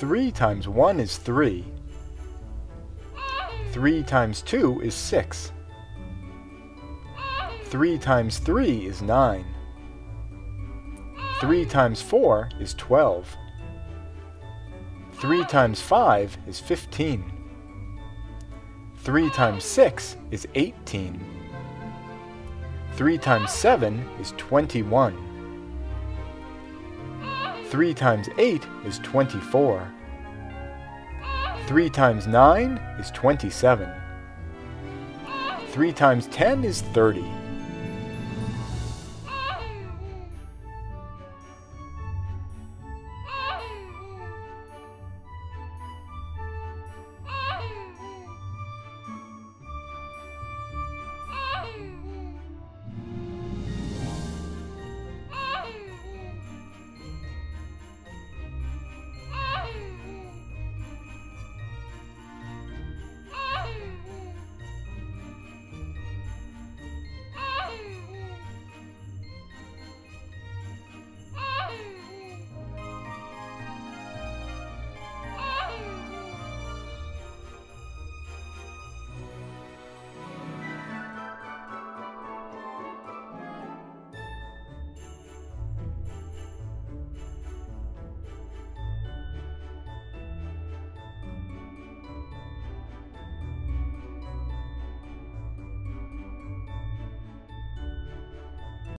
3 times 1 is 3. 3 times 2 is 6. 3 times 3 is 9. 3 times 4 is 12. 3 times 5 is 15. 3 times 6 is 18. 3 times 7 is 21. 3 times 8 is 24. 3 times 9 is 27. 3 times 10 is 30.